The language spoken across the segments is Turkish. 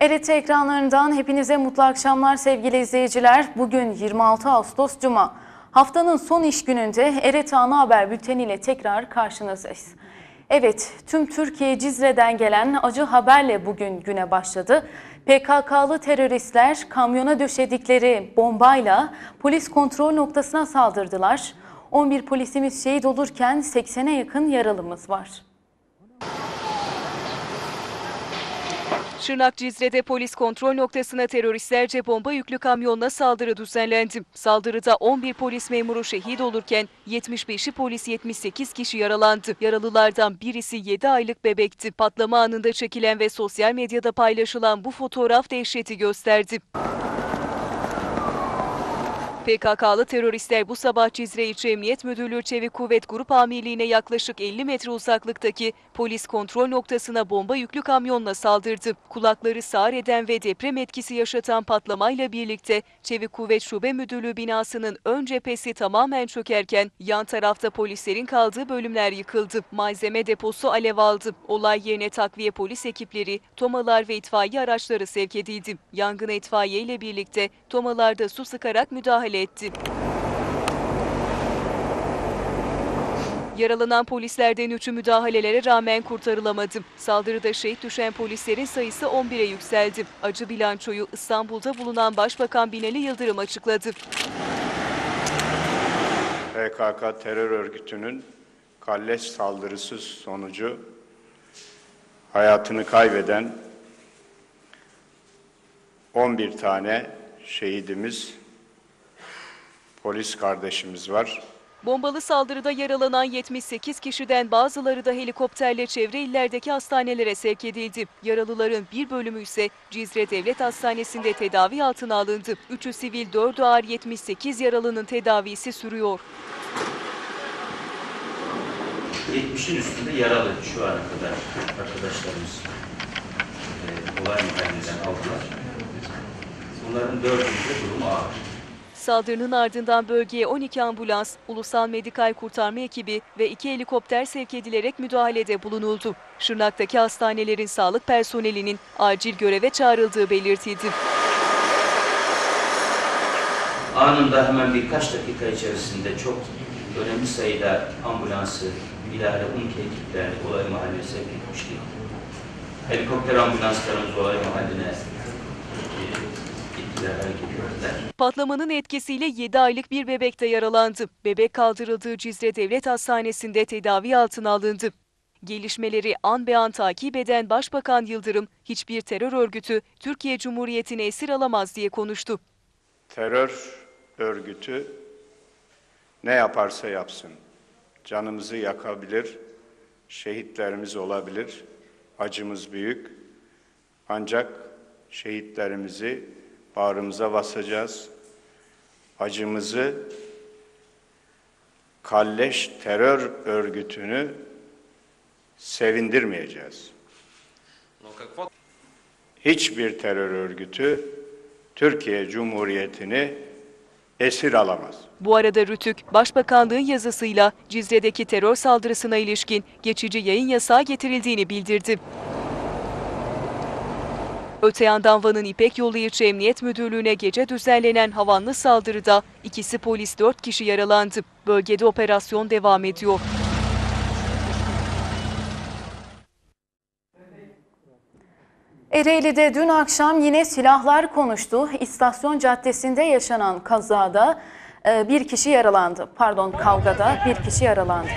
ERT ekranlarından hepinize mutlu akşamlar sevgili izleyiciler. Bugün 26 Ağustos Cuma. Haftanın son iş gününde ERT Ana Haber Bülteni ile tekrar karşınızdayız. Evet, tüm Türkiye Cizre'den gelen acı haberle bugün güne başladı. PKK'lı teröristler kamyona döşedikleri bombayla polis kontrol noktasına saldırdılar. 11 polisimiz şehit olurken 80'e yakın yaralımız var. Şırnak Cizre'de polis kontrol noktasına teröristlerce bomba yüklü kamyonla saldırı düzenlendi. Saldırıda 11 polis memuru şehit olurken 75'i polis 78 kişi yaralandı. Yaralılardan birisi 7 aylık bebekti. Patlama anında çekilen ve sosyal medyada paylaşılan bu fotoğraf dehşeti gösterdi. PKK'lı teröristler bu sabah Cizre İlçe Emniyet Müdürlüğü Çevik Kuvvet Grup Amirliği'ne yaklaşık 50 metre uzaklıktaki polis kontrol noktasına bomba yüklü kamyonla saldırdı. Kulakları sağır eden ve deprem etkisi yaşatan patlamayla birlikte Çevik Kuvvet Şube Müdürlüğü binasının ön cephesi tamamen çökerken yan tarafta polislerin kaldığı bölümler yıkıldı. Malzeme deposu alev aldı. Olay yerine takviye polis ekipleri, tomalar ve itfaiye araçları sevk edildi. Yangına itfaiye ile birlikte tomalarda su sıkarak müdahale etti. Yaralanan polislerden üçü müdahalelere rağmen kurtarılamadı. Saldırıda şehit düşen polislerin sayısı 11'e yükseldi. Acı bilançoyu İstanbul'da bulunan Başbakan Binali Yıldırım açıkladı. PKK terör örgütünün kalleş saldırısı sonucu hayatını kaybeden 11 tane şehidimiz, polis kardeşimiz var. Bombalı saldırıda yaralanan 78 kişiden bazıları da helikopterle çevre illerdeki hastanelere sevk edildi. Yaralıların bir bölümü ise Cizre Devlet Hastanesi'nde tedavi altına alındı. 3'ü sivil, 4'ü ağır 78 yaralının tedavisi sürüyor. 70'in üstünde yaralı şu ana kadar arkadaşlarımız e, olay mahallinden aldılar. Bunların dördünde durumu ağır. Saldırının ardından bölgeye 12 ambulans, ulusal medikal kurtarma ekibi ve iki helikopter sevk edilerek müdahalede bulunuldu. Şırnak'taki hastanelerin sağlık personelinin acil göreve çağrıldığı belirtildi. Anında hemen birkaç dakika içerisinde çok önemli sayıda ambulansı, ilave UMKE ekiplerini olay mahalline sevk etmiştik. Helikopter ambulanslarımız olay mahalline hareket ettiler. Patlamanın etkisiyle 7 aylık bir bebek de yaralandı. Bebek kaldırıldığı Cizre Devlet Hastanesi'nde tedavi altına alındı. Gelişmeleri an be an takip eden Başbakan Yıldırım, hiçbir terör örgütü Türkiye Cumhuriyeti'ni esir alamaz diye konuştu. Terör örgütü ne yaparsa yapsın, canımızı yakabilir, şehitlerimiz olabilir, acımız büyük. Ancak şehitlerimizi bağrımıza basacağız, acımızı kalleş terör örgütünü sevindirmeyeceğiz. Hiçbir terör örgütü Türkiye Cumhuriyeti'ni esir alamaz. Bu arada Rütük, Başbakanlığın yazısıyla Cizre'deki terör saldırısına ilişkin geçici yayın yasağı getirildiğini bildirdi. Öte yandan Van'ın İpek Yolu İlçe Emniyet Müdürlüğü'ne gece düzenlenen havanlı saldırıda ikisi polis dört kişi yaralandı. Bölgede operasyon devam ediyor. Ereğli'de dün akşam yine silahlar konuştu. İstasyon Caddesi'nde yaşanan kazada e, bir kişi yaralandı. Pardon kavgada bir kişi yaralandı.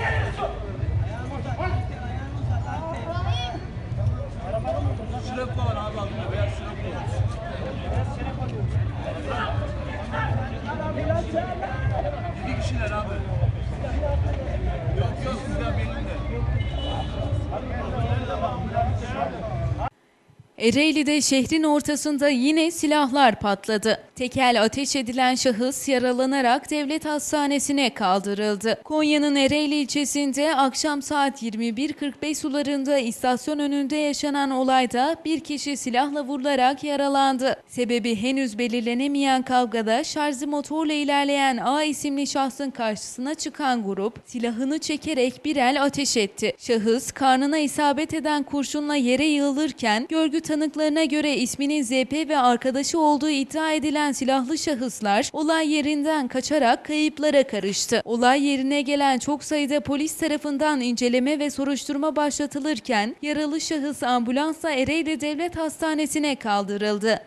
Ereğli'de şehrin ortasında yine silahlar patladı. Tekel ateş edilen şahıs yaralanarak devlet hastanesine kaldırıldı. Konya'nın Ereğli ilçesinde akşam saat 21.45 sularında istasyon önünde yaşanan olayda bir kişi silahla vurularak yaralandı. Sebebi henüz belirlenemeyen kavgada şarjlı motorla ilerleyen A isimli şahsın karşısına çıkan grup silahını çekerek bir el ateş etti. Şahıs karnına isabet eden kurşunla yere yığılırken görgü tanıklarına göre isminin ZP ve arkadaşı olduğu iddia edilen silahlı şahıslar olay yerinden kaçarak kayıplara karıştı. Olay yerine gelen çok sayıda polis tarafından inceleme ve soruşturma başlatılırken yaralı şahıs ambulansla Ereğli Devlet Hastanesi'ne kaldırıldı.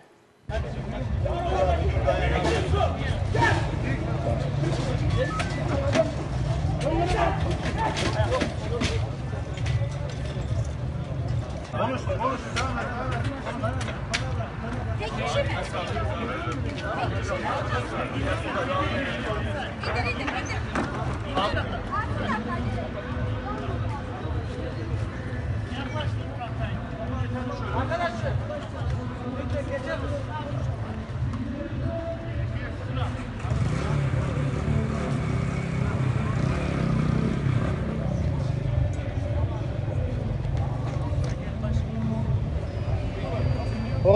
Konuş, konuş. Tek kişi mi? Tek kişi mi? Gidin, gidin, gidin.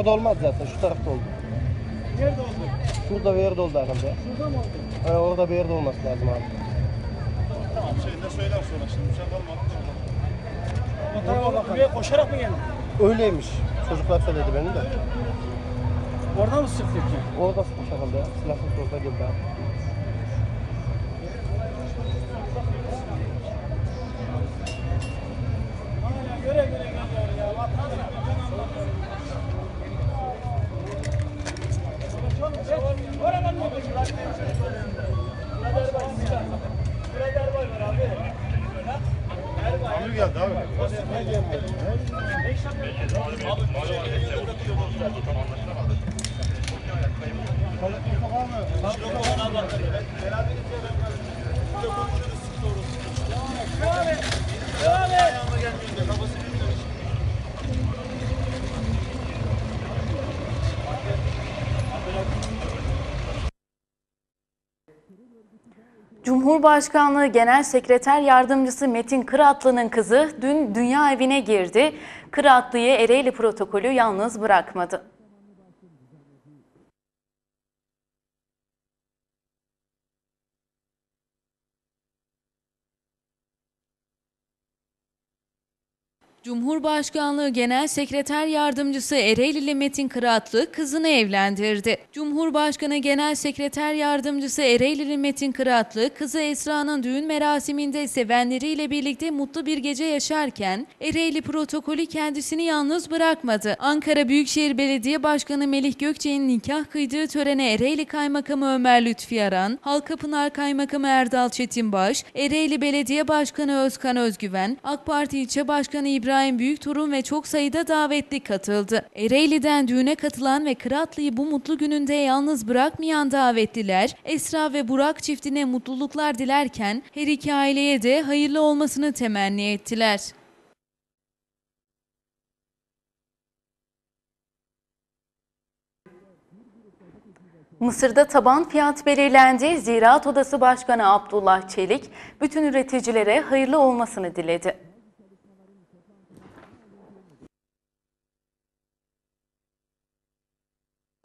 Orada olmaz zaten, şu tarafta oldu. Nerede oldu? Şurada bir yerde oldu herhalde. Şurada mı oldu? Ee, orada bir yerde olması lazım abi. Tamam şeyde söyler sonra şimdi bir şey kalmadı. O tarafa bak. Buraya koşarak mı geldin? Öyleymiş. Çocuklar söyledi benim de. Orada mı sıktı ki? Orada sıkmış herhalde ya. Silahsız orada geldi abi. Hala göre göre geliyor ya. Vatan ya. Ben anlamıyorum. Oradan mı bakıyorsun? Birader var. Birader var var abi. Amir geldi abi. Ne gelmedi? Cumhurbaşkanlığı Genel Sekreter Yardımcısı Metin Kıratlı'nın kızı dün dünya evine girdi. Kıratlı'yı Ereğli protokolü yalnız bırakmadı. Cumhurbaşkanlığı Genel Sekreter Yardımcısı Ereğlili Metin Kıratlı kızını evlendirdi. Cumhurbaşkanı Genel Sekreter Yardımcısı Ereğlili Metin Kıratlı, kızı Esra'nın düğün merasiminde sevenleriyle birlikte mutlu bir gece yaşarken Ereğli protokolü kendisini yalnız bırakmadı. Ankara Büyükşehir Belediye Başkanı Melih Gökçe'nin nikah kıydığı törene Ereğli Kaymakamı Ömer Lütfi Aran, Halkapınar Kaymakamı Erdal Çetinbaş, Ereğli Belediye Başkanı Özkan Özgüven, AK Parti İlçe Başkanı İbrahim Büyüktorun ve çok sayıda davetli katıldı. Ereğli'den düğüne katılan ve Kıratlı'yı bu mutlu gününde yalnız bırakmayan davetliler, Esra ve Burak çiftine mutluluklar dilerken her iki aileye de hayırlı olmasını temenni ettiler. Mısır'da taban fiyat belirlendi. Ziraat Odası Başkanı Abdullah Çelik bütün üreticilere hayırlı olmasını diledi.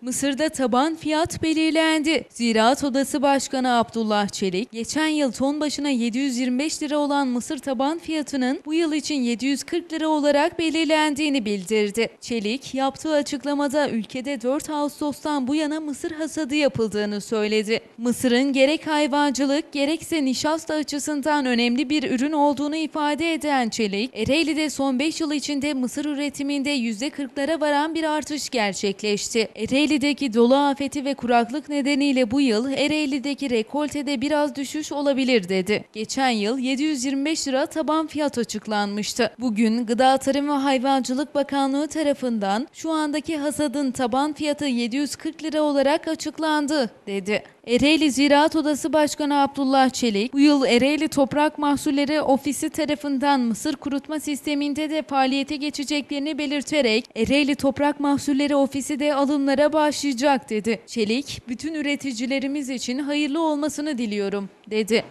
Mısır'da taban fiyat belirlendi. Ziraat Odası Başkanı Abdullah Çelik, geçen yıl ton başına 725 lira olan mısır taban fiyatının bu yıl için 740 lira olarak belirlendiğini bildirdi. Çelik, yaptığı açıklamada ülkede 4 Ağustos'tan bu yana mısır hasadı yapıldığını söyledi. Mısırın gerek hayvancılık gerekse nişasta açısından önemli bir ürün olduğunu ifade eden Çelik, Ereğli'de son 5 yıl içinde mısır üretiminde %40'lara varan bir artış gerçekleşti. Ereğli'deki dolu afeti ve kuraklık nedeniyle bu yıl Ereğli'deki rekoltede biraz düşüş olabilir dedi. Geçen yıl 725 lira taban fiyat açıklanmıştı. Bugün Gıda Tarım ve Hayvancılık Bakanlığı tarafından şu andaki hasadın taban fiyatı 740 lira olarak açıklandı dedi. Ereğli Ziraat Odası Başkanı Abdullah Çelik, bu yıl Ereğli Toprak Mahsulleri Ofisi tarafından mısır kurutma sisteminde de faaliyete geçeceklerini belirterek Ereğli Toprak Mahsulleri Ofisi de alımlara başlayacak dedi. Çelik, bütün üreticilerimiz için hayırlı olmasını diliyorum dedi.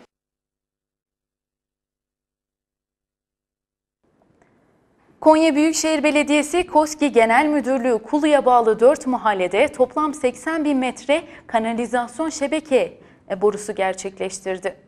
Konya Büyükşehir Belediyesi KOSGİ Genel Müdürlüğü Kulu'ya bağlı 4 mahallede toplam 80 bin metre kanalizasyon şebeke borusu gerçekleştirdi.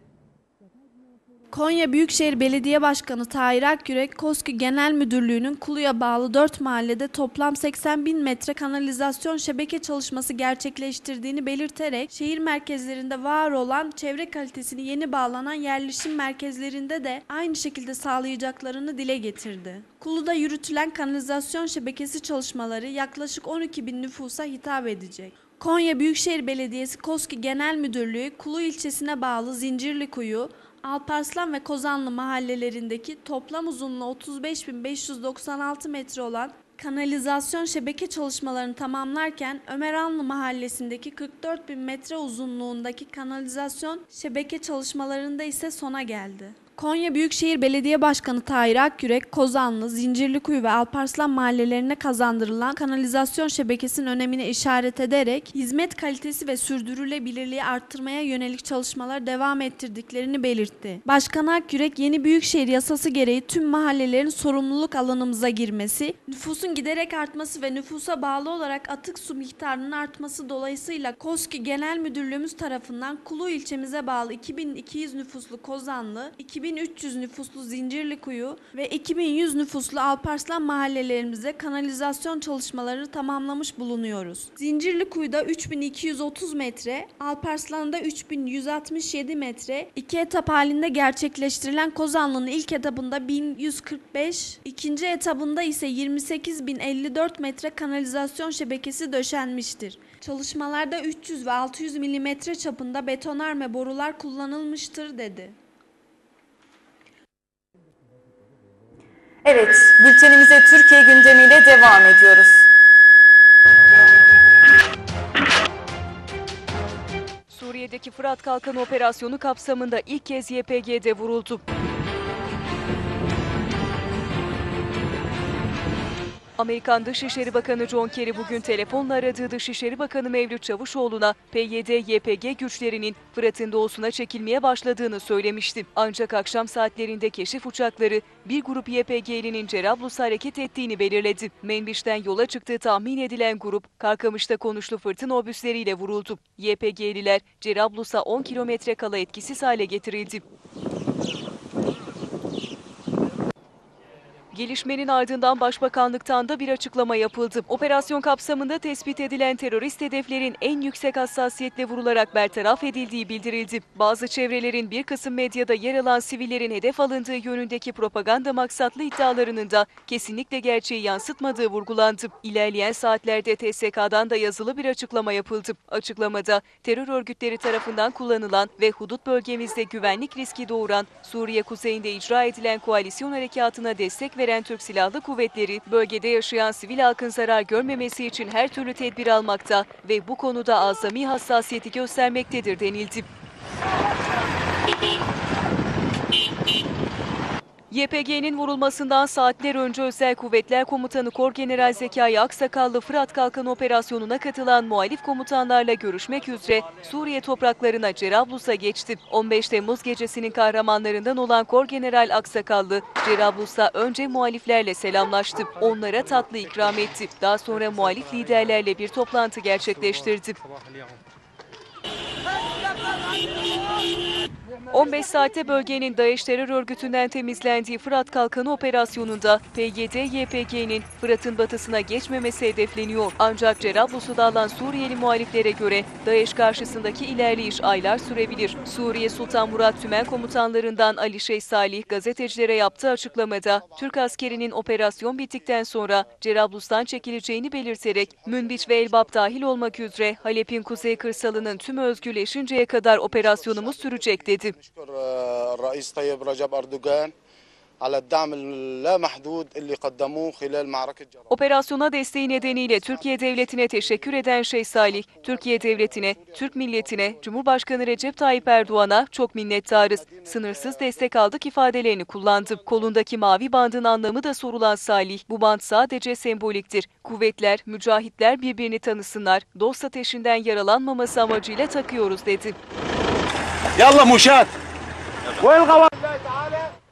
Konya Büyükşehir Belediye Başkanı Tahir Akyürek, KOSGİ Genel Müdürlüğü'nün Kulu'ya bağlı 4 mahallede toplam 80 bin metre kanalizasyon şebeke çalışması gerçekleştirdiğini belirterek, şehir merkezlerinde var olan çevre kalitesini yeni bağlanan yerleşim merkezlerinde de aynı şekilde sağlayacaklarını dile getirdi. Kulu'da yürütülen kanalizasyon şebekesi çalışmaları yaklaşık 12 bin nüfusa hitap edecek. Konya Büyükşehir Belediyesi KOSGİ Genel Müdürlüğü Kulu ilçesine bağlı Zincirlikuyu, Alparslan ve Kozanlı mahallelerindeki toplam uzunluğu 35.596 metre olan kanalizasyon şebeke çalışmalarını tamamlarken Ömeranlı mahallesindeki 44.000 metre uzunluğundaki kanalizasyon şebeke çalışmalarında ise sona geldi. Konya Büyükşehir Belediye Başkanı Tahir Akyürek, Kozanlı, Zincirlikuyu ve Alparslan mahallelerine kazandırılan kanalizasyon şebekesinin önemine işaret ederek hizmet kalitesi ve sürdürülebilirliği arttırmaya yönelik çalışmalar devam ettirdiklerini belirtti. Başkan Akyürek, yeni Büyükşehir Yasası gereği tüm mahallelerin sorumluluk alanımıza girmesi, nüfusun giderek artması ve nüfusa bağlı olarak atık su miktarının artması dolayısıyla KOSGİ Genel Müdürlüğümüz tarafından Kulu ilçemize bağlı 2200 nüfuslu Kozanlı, 2300 nüfuslu Zincirlikuyu ve 2100 nüfuslu Alparslan mahallelerimize kanalizasyon çalışmaları tamamlamış bulunuyoruz. Zincirlikuyu'da 3230 metre, Alparslan'da 3167 metre, iki etap halinde gerçekleştirilen Kozanlı'nın ilk etabında 1145, ikinci etabında ise 28054 metre kanalizasyon şebekesi döşenmiştir. Çalışmalarda 300 ve 600 milimetre çapında betonarme borular kullanılmıştır dedi. Evet, bültenimize Türkiye gündemiyle devam ediyoruz. Suriye'deki Fırat Kalkanı operasyonu kapsamında ilk kez YPG'de vuruldu. Amerikan Dışişleri Bakanı John Kerry bugün telefonla aradığı Dışişleri Bakanı Mevlüt Çavuşoğlu'na PYD-YPG güçlerinin Fırat'ın doğusuna çekilmeye başladığını söylemişti. Ancak akşam saatlerinde keşif uçakları bir grup YPG'linin Cerablus'a hareket ettiğini belirledi. Menbiş'ten yola çıktığı tahmin edilen grup Karkamış'ta konuşlu fırtına obüsleriyle vuruldu. YPG'liler Cerablus'a 10 kilometre kala etkisiz hale getirildi. Gelişmenin ardından Başbakanlıktan da bir açıklama yapıldı. Operasyon kapsamında tespit edilen terörist hedeflerin en yüksek hassasiyetle vurularak bertaraf edildiği bildirildi. Bazı çevrelerin bir kısım medyada yer alan sivillerin hedef alındığı yönündeki propaganda maksatlı iddialarının da kesinlikle gerçeği yansıtmadığı vurgulandı. İlerleyen saatlerde TSK'dan da yazılı bir açıklama yapıldı. Açıklamada terör örgütleri tarafından kullanılan ve hudut bölgemizde güvenlik riski doğuran Suriye kuzeyinde icra edilen koalisyon harekatına destek veren Türk Silahlı Kuvvetleri, bölgede yaşayan sivil halkın zarar görmemesi için her türlü tedbir almakta ve bu konuda azami hassasiyeti göstermektedir denildi. YPG'nin vurulmasından saatler önce Özel Kuvvetler Komutanı Korgeneral Zekai Aksakallı Fırat Kalkanı operasyonuna katılan muhalif komutanlarla görüşmek üzere Suriye topraklarına Cerablus'a geçti. 15 Temmuz gecesinin kahramanlarından olan Korgeneral Aksakallı, Cerablus'ta önce muhaliflerle selamlaştı. Onlara tatlı ikram etti. Daha sonra muhalif liderlerle bir toplantı gerçekleştirdi. 15 saatte bölgenin DAEŞ terör örgütünden temizlendiği Fırat Kalkanı operasyonunda PYD-YPG'nin Fırat'ın batısına geçmemesi hedefleniyor. Ancak Cerablus'u alan Suriyeli muhaliflere göre DAEŞ karşısındaki ilerleyiş aylar sürebilir. Suriye Sultan Murat Tümen komutanlarından Ali Şeyh Salih gazetecilere yaptığı açıklamada Türk askerinin operasyon bittikten sonra Cerablus'tan çekileceğini belirterek Münbiç ve Elbap dahil olmak üzere Halep'in kuzey kırsalının tümü özgürleşinceye kadar operasyonumuz sürecek dedi. نشكر الرئيس طيب رجب أردوغان على الدعم اللامحدود اللي قدموه خلال معركة جرار. Operasyona desteği nedeniyle Türkiye Devleti'ne teşekkür eden Şeyh Salih, Türkiye Devleti'ne, Türk milletine, Cumhurbaşkanı Recep Tayyip Erdoğan'a çok minnettarız. Sınırsız destek aldık ifadelerini kullandı. Kolundaki mavi bandın anlamı da sorulan Salih, bu band sadece semboliktir. Kuvvetler, mücahitler birbirini tanısınlar, dost ateşinden yaralanmaması amacıyla takıyoruz dedi.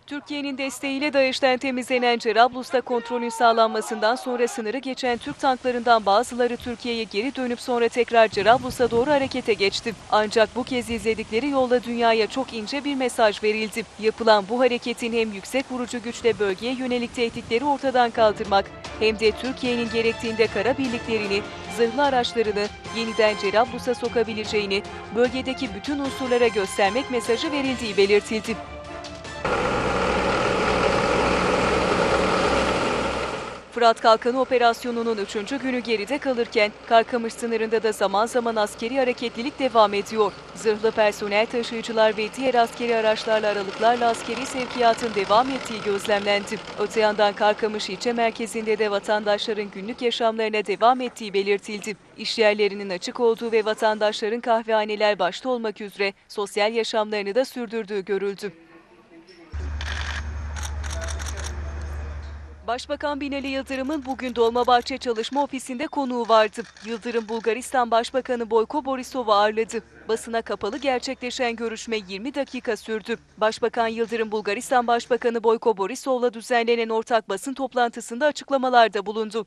Türkiye'nin desteğiyle DAEŞ'ten temizlenen Cerablus'ta kontrolün sağlanmasından sonra sınırı geçen Türk tanklarından bazıları Türkiye'ye geri dönüp sonra tekrar Cerablus'a doğru harekete geçti. Ancak bu kez izledikleri yolda dünyaya çok ince bir mesaj verildi. Yapılan bu hareketin hem yüksek vurucu güçle bölgeye yönelik tehditleri ortadan kaldırmak hem de Türkiye'nin gerektiğinde kara birliklerini, zırhlı araçlarını yeniden Cerablus'a sokabileceğini bölgedeki bütün unsurlara göstermek mesajı verildiği belirtildi. Fırat Kalkanı operasyonunun 3. günü geride kalırken Karkamış sınırında da zaman zaman askeri hareketlilik devam ediyor. Zırhlı personel taşıyıcılar ve diğer askeri araçlarla aralıklarla askeri sevkiyatın devam ettiği gözlemlendi. Öte yandan Karkamış ilçe merkezinde de vatandaşların günlük yaşamlarına devam ettiği belirtildi. İş yerlerinin açık olduğu ve vatandaşların kahvehaneler başta olmak üzere sosyal yaşamlarını da sürdürdüğü görüldü. Başbakan Binali Yıldırım'ın bugün Dolmabahçe Çalışma Ofisi'nde konuğu vardı. Yıldırım Bulgaristan Başbakanı Boyko Borisov'u ağırladı. Basına kapalı gerçekleşen görüşme 20 dakika sürdü. Başbakan Yıldırım Bulgaristan Başbakanı Boyko Borisov'la düzenlenen ortak basın toplantısında açıklamalarda bulundu.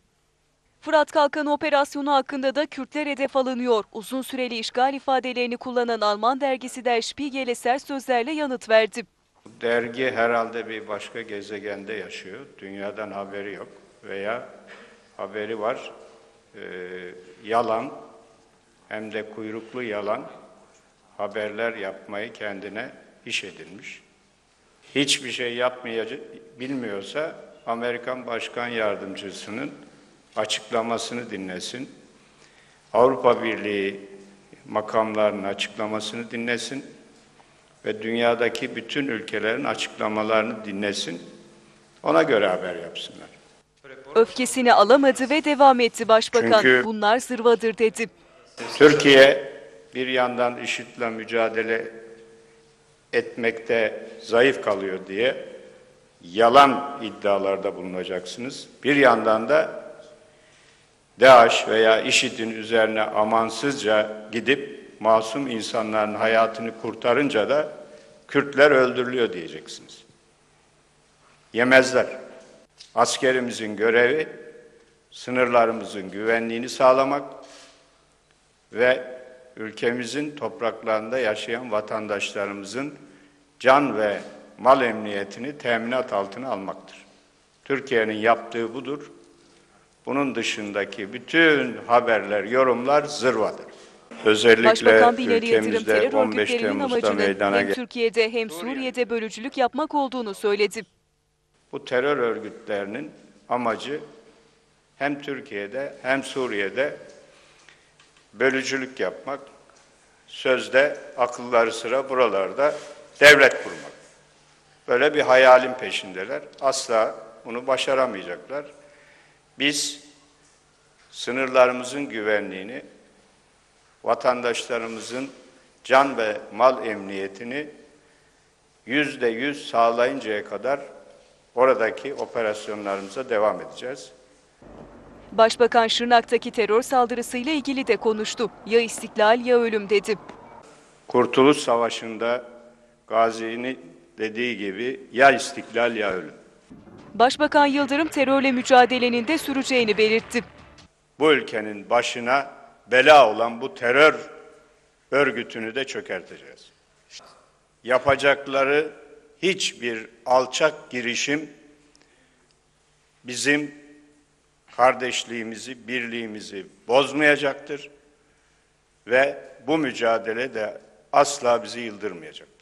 Fırat Kalkanı operasyonu hakkında da Kürtler hedef alınıyor. Uzun süreli işgal ifadelerini kullanan Alman dergisi Der Spiegel'e sert sözlerle yanıt verdi. Dergi herhalde bir başka gezegende yaşıyor. Dünyadan haberi yok veya haberi var. Ee, yalan hem de kuyruklu yalan haberler yapmayı kendine iş edinmiş. Hiçbir şey yapmayacak bilmiyorsa Amerikan Başkan Yardımcısının açıklamasını dinlesin. Avrupa Birliği makamlarının açıklamasını dinlesin ve dünyadaki bütün ülkelerin açıklamalarını dinlesin. Ona göre haber yapsınlar. Öfkesini alamadı ve devam etti başbakan. Çünkü- Bunlar zırvadır dedi. Türkiye bir yandan IŞİD'le mücadele etmekte zayıf kalıyor diye yalan iddialarda bulunacaksınız. Bir yandan da DAEŞ veya IŞİD'in üzerine amansızca gidip masum insanların hayatını kurtarınca da Kürtler öldürülüyor diyeceksiniz. Yemezler. Askerimizin görevi sınırlarımızın güvenliğini sağlamak ve ülkemizin topraklarında yaşayan vatandaşlarımızın can ve mal emniyetini teminat altına almaktır. Türkiye'nin yaptığı budur. Bunun dışındaki bütün haberler, yorumlar zırvadır. Özellikle Başbakan Binali Yıldırım ülkemizde terör 15 örgütlerinin amacının hem Türkiye'de hem Suriye'de bölücülük yapmak olduğunu söyledi. Bu terör örgütlerinin amacı hem Türkiye'de hem Suriye'de bölücülük yapmak, sözde akılları sıra buralarda devlet kurmak. Böyle bir hayalin peşindeler. Asla bunu başaramayacaklar. Biz sınırlarımızın güvenliğini, vatandaşlarımızın can ve mal emniyetini yüzde yüz sağlayıncaya kadar oradaki operasyonlarımıza devam edeceğiz. Başbakan Şırnak'taki terör saldırısıyla ilgili de konuştu. Ya istiklal ya ölüm dedi. Kurtuluş Savaşı'nda Gazi'nin dediği gibi ya istiklal ya ölüm. Başbakan Yıldırım terörle mücadelenin de süreceğini belirtti. Bu ülkenin başına bela olan bu terör örgütünü de çökerteceğiz. Yapacakları hiçbir alçak girişim bizim kardeşliğimizi, birliğimizi bozmayacaktır ve bu mücadele de asla bizi yıldırmayacaktır.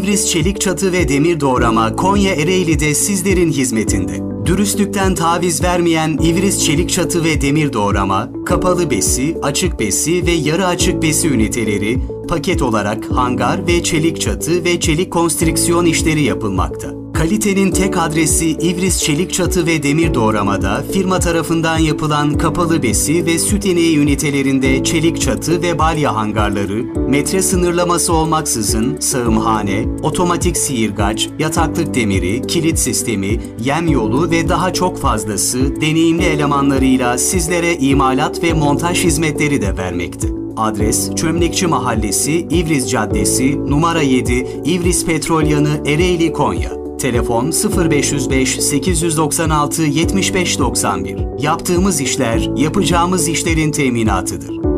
İvris Çelik Çatı ve Demir Doğrama Konya Ereğli'de sizlerin hizmetinde. Dürüstlükten taviz vermeyen İvris Çelik Çatı ve Demir Doğrama, kapalı besi, açık besi ve yarı açık besi üniteleri, paket olarak hangar ve çelik çatı ve çelik konstrüksiyon işleri yapılmakta. Kalitenin tek adresi İvris Çelik Çatı ve Demir Doğrama'da firma tarafından yapılan kapalı besi ve süt ineği ünitelerinde çelik çatı ve balya hangarları, metre sınırlaması olmaksızın sağımhane, otomatik sihirgaç, yataklık demiri, kilit sistemi, yem yolu ve daha çok fazlası deneyimli elemanlarıyla sizlere imalat ve montaj hizmetleri de vermekte. Adres Çömlekçi Mahallesi, İvriz Caddesi, numara 7, İvriz Petrol Yanı, Ereğli, Konya. Telefon 0505 896 7591. Yaptığımız işler, yapacağımız işlerin teminatıdır.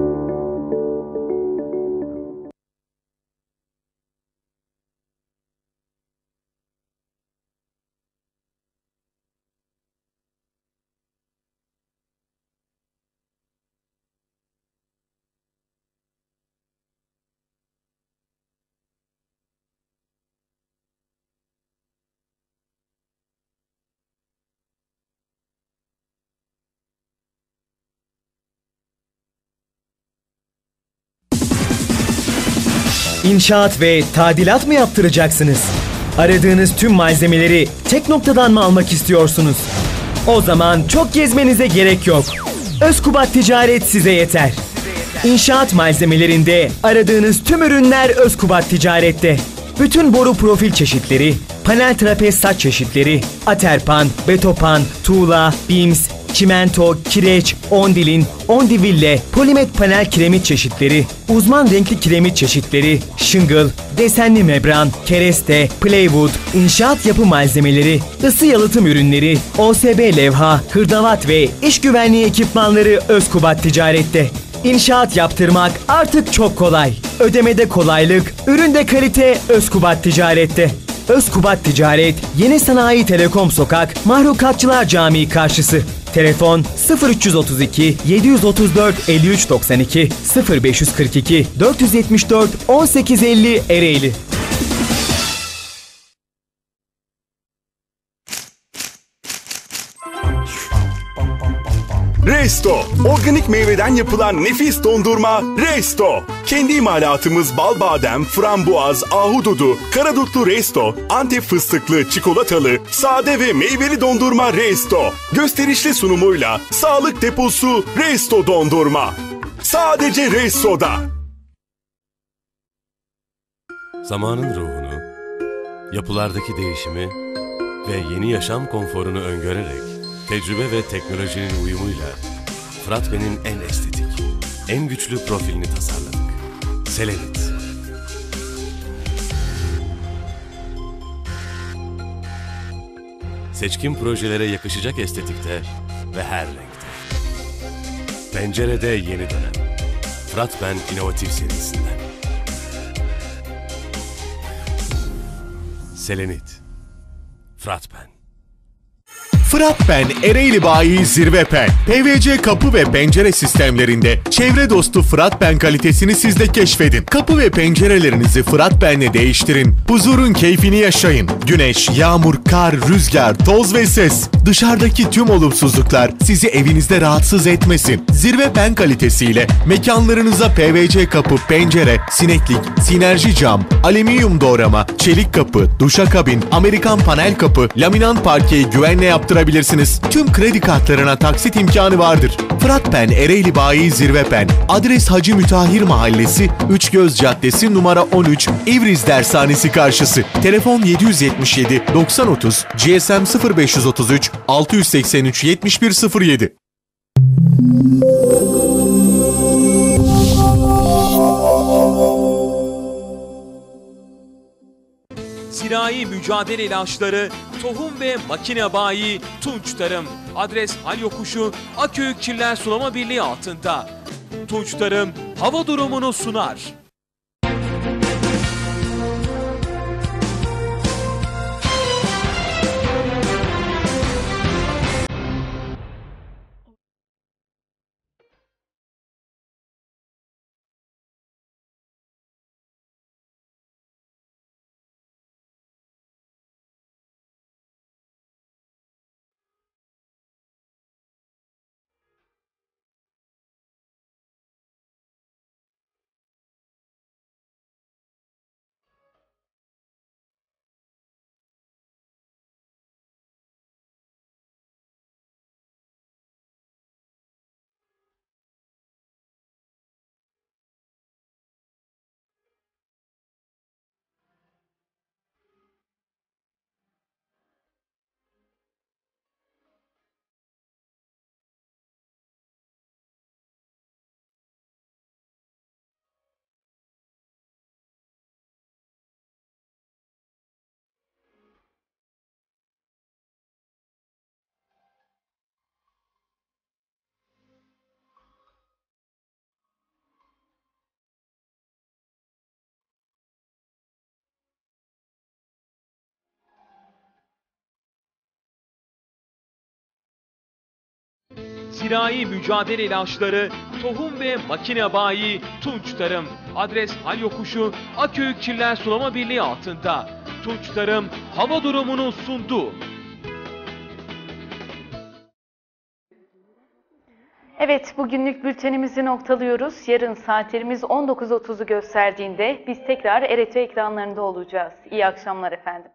İnşaat ve tadilat mı yaptıracaksınız? Aradığınız tüm malzemeleri tek noktadan mı almak istiyorsunuz? O zaman çok gezmenize gerek yok. Özkubat Ticaret size yeter. İnşaat malzemelerinde aradığınız tüm ürünler Özkubat Ticaret'te. Bütün boru profil çeşitleri, panel trapez saç çeşitleri, aterpan, betopan, tuğla, beams, çimento, kireç, ondilin, ondiville, polimet panel kiremit çeşitleri, uzman renkli kiremit çeşitleri, shingle, desenli membran, kereste, plywood, inşaat yapı malzemeleri, ısı yalıtım ürünleri, OSB levha, hırdavat ve iş güvenliği ekipmanları Özkubat Ticaret'te. İnşaat yaptırmak artık çok kolay. Ödemede kolaylık, üründe kalite Özkubat Ticaret'te. Özkubat Ticaret, Yeni Sanayi Telekom Sokak, Mahlukatçılar Camii karşısı. Telefon 0332 734 5392 0542 474 1850 Ereğli. Resto, organik meyveden yapılan nefis dondurma Resto. Kendi imalatımız bal badem, frambuaz, ahududu, karadutlu Resto, antep fıstıklı, çikolatalı, sade ve meyveli dondurma Resto. Gösterişli sunumuyla sağlık deposu Resto dondurma. Sadece Resto'da. Zamanın ruhunu, yapılardaki değişimi ve yeni yaşam konforunu öngörerek tecrübe ve teknolojinin uyumuyla Fıratbe'nin en estetik, en güçlü profilini tasarladık. Selenit. Seçkin projelere yakışacak estetikte ve her renkte. Pencerede yeni dönem. Fıratben İnovatif serisinden. Selenit. Fıratben. Fırat Ben Ereğli Bayi Zirve Pen. PVC kapı ve pencere sistemlerinde çevre dostu Fırat Ben kalitesini siz de keşfedin. Kapı ve pencerelerinizi Fırat Ben'le değiştirin. Huzurun keyfini yaşayın. Güneş, yağmur, kar, rüzgar, toz ve ses. Dışarıdaki tüm olumsuzluklar sizi evinizde rahatsız etmesin. Zirve Pen kalitesiyle mekanlarınıza PVC kapı, pencere, sineklik, sinerji cam, alüminyum doğrama, çelik kapı, duşakabin, Amerikan panel kapı, laminant parkeyi güvenle yaptırabilirsiniz. Tüm kredi kartlarına taksit imkanı vardır. Fırat Pen Ereğli Bayi Zirve Pen. Adres Hacı Mütahhir Mahallesi, Üçgöz Caddesi numara 13, İvriz Dershanesi karşısı. Telefon 777 9030 GSM 0533 683 7107. Zirai mücadele ilaçları, tohum ve makine bayi Tunç Tarım. Adres Hal Yokuşu, Aköyük Çiller Sulama Birliği altında. Tunç Tarım hava durumunu sunar. Zirai mücadele ilaçları, tohum ve makine bayi Tunç Tarım. Adres Hal Yokuşu, Aköyük Çiller Sulama Birliği altında. Tunç Tarım hava durumunu sundu. Evet, bugünlük bültenimizi noktalıyoruz. Yarın saatlerimiz 19.30'u gösterdiğinde biz tekrar RT ekranlarında olacağız. İyi akşamlar efendim.